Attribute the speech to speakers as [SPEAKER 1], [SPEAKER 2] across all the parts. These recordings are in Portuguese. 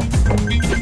[SPEAKER 1] Música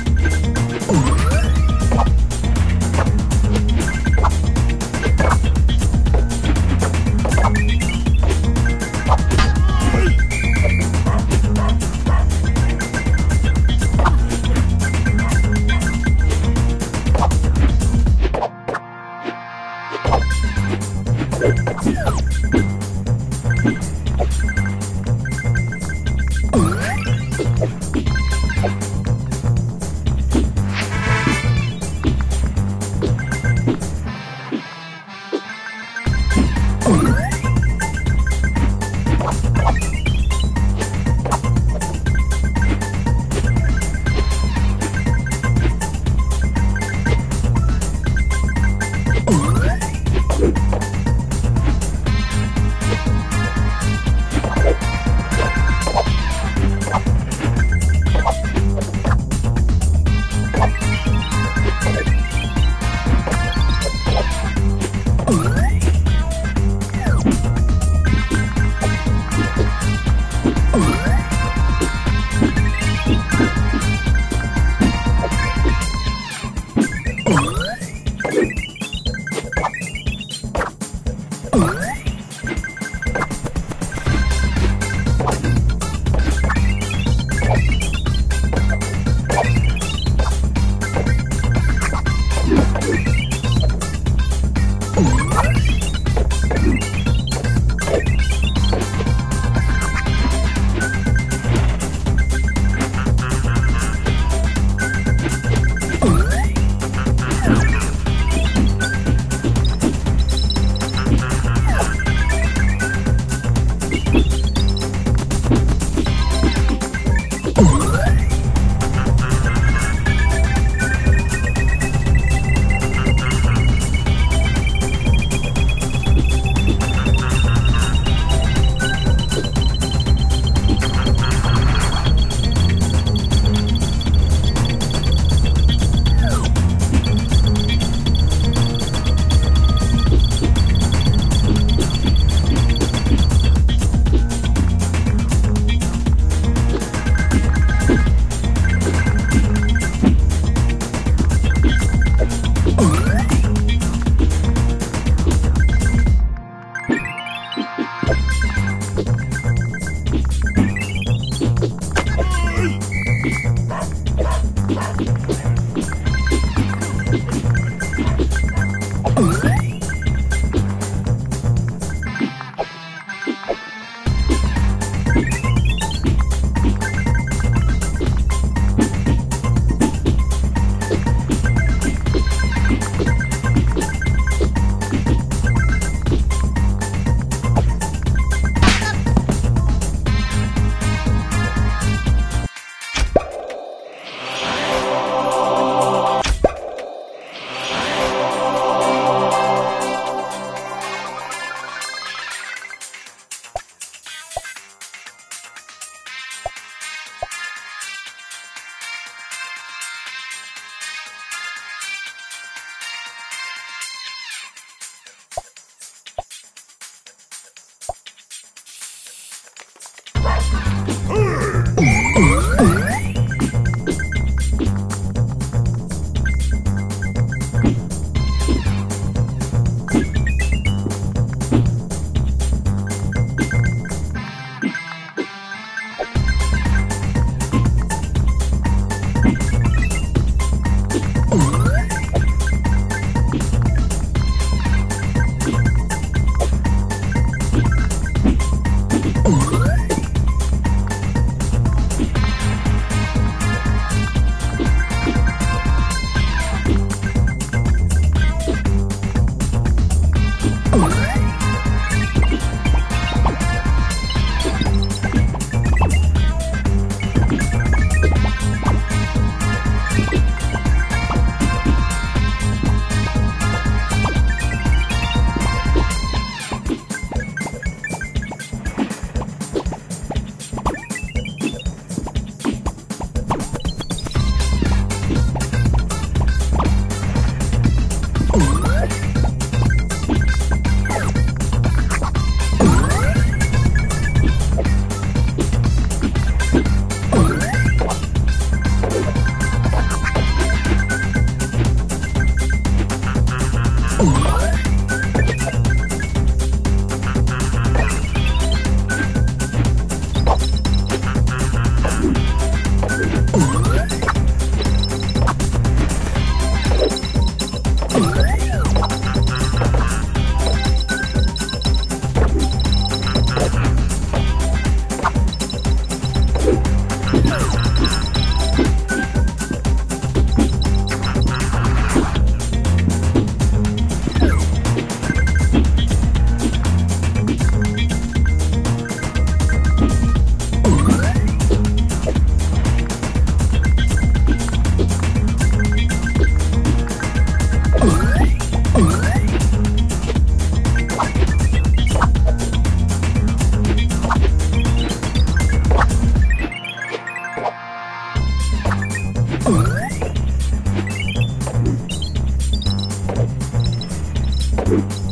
[SPEAKER 1] Bye.